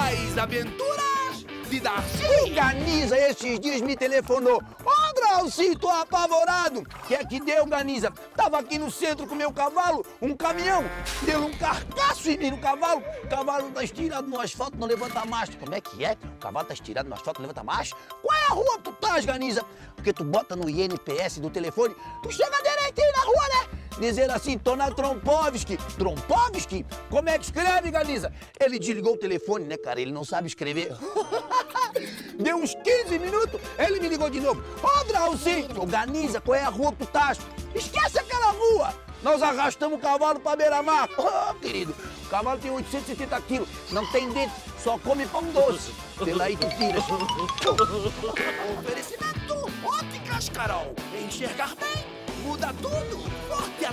As Aventuras de Darcy. Organiza esses dias me telefonou. Ô, Drauci, tô apavorado. Que é que deu, Ganiza? Tava aqui no centro com meu cavalo, um caminhão, deu um carcaço em mim no cavalo. O cavalo tá estirado no asfalto, não levanta mais. Como é que é? O cavalo tá estirado no asfalto, não levanta mais? Qual é a rua que tu estás, Ganiza? Porque tu bota no INPS do telefone, tu chega direitinho na rua, né? Dizer assim, tô na Trompovski. Trompovski? Como é que escreve, Ganiza? Ele desligou o telefone, né, cara? Ele não sabe escrever. Deu uns 15 minutos, ele me ligou de novo. Ô, Draucinho, Ganiza, qual é a rua que tu? Esquece aquela rua! Nós arrastamos o cavalo pra beira-mar. Ô, querido, o cavalo tem 870 quilos, não tem dente, só come pão doce. Pela aí tu tira. Oferecimento Óticas Carol. Enxergar bem muda tudo. Forte